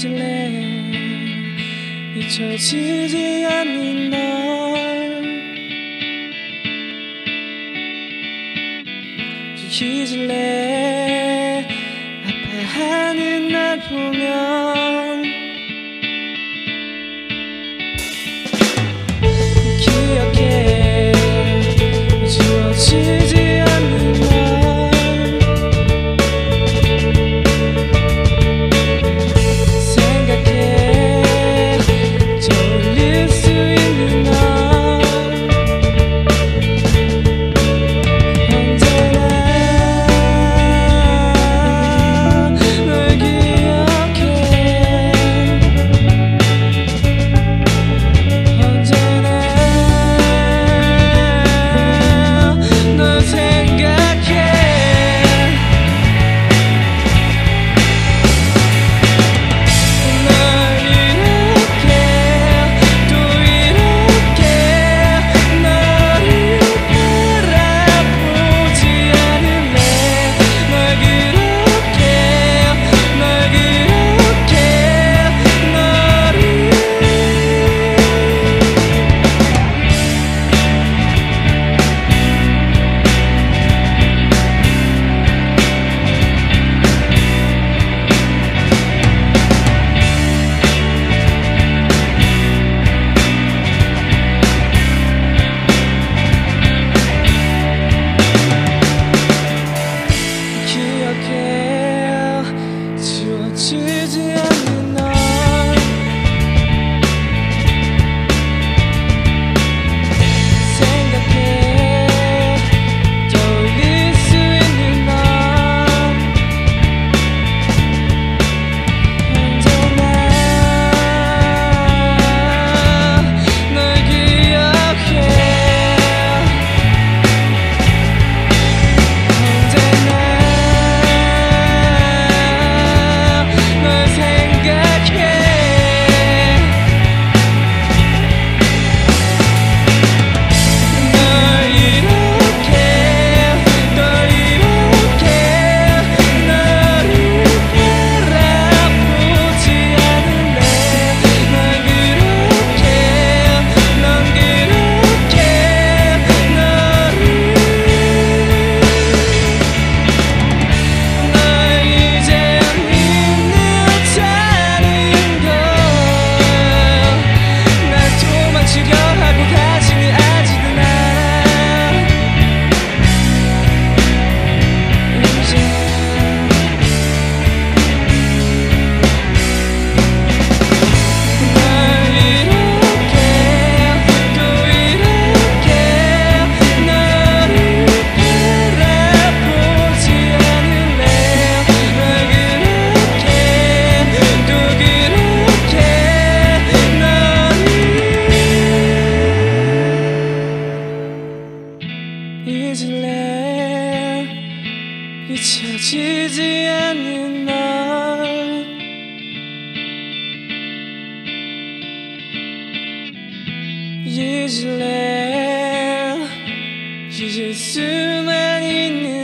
잊을래? 잊혀지지 않는 널 지키질래? 아파하는 날 보면 世界。 잊을래? 잊혀지지 않는 널 잊을래? 잊을 수만 있는